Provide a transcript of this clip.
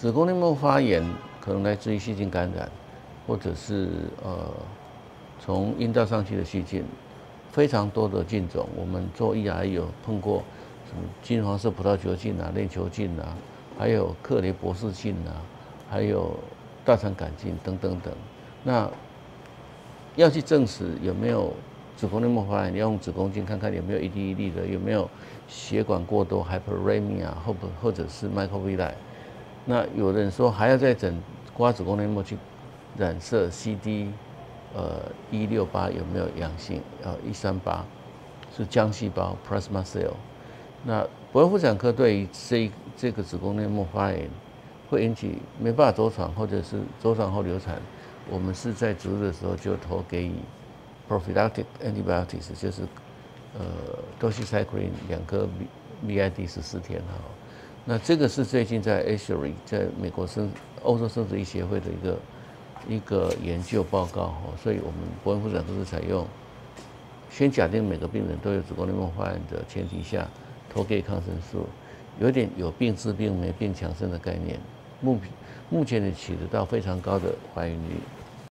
子宫内膜发炎可能来自于细菌感染，或者是呃从阴道上去的细菌，非常多的菌种。我们做 ER 有碰过什么金黄色葡萄球菌啊、链球菌啊，还有克雷博士菌啊，还有大肠杆菌等等等。那要去证实有没有子宫内膜发炎，要用子宫镜看看有没有一粒一粒的，有没有血管过多 （hyperemia） 或不或者是 microvilli。那有人说还要再整刮子宫内膜去染色 CD，呃一六八有没有阳性？呃一三八是浆细胞 （plasma cell）。那博妇产科对于这这个子宫内膜发炎会引起没办法着床，或者是着床后流产。我们是在植入的时候就投给予 prophylactic antibiotics，就是呃 doxycycline 两颗 BID 十四天哈。那这个是最近在 ASHRI 在美国生欧洲生殖医协会的一个一个研究报告哈。所以我们博恩妇产科是采用先假定每个病人都有子宫内膜发炎的前提下投给抗生素，有点有病治病没病强身的概念。目目前也取得到非常高的怀孕率。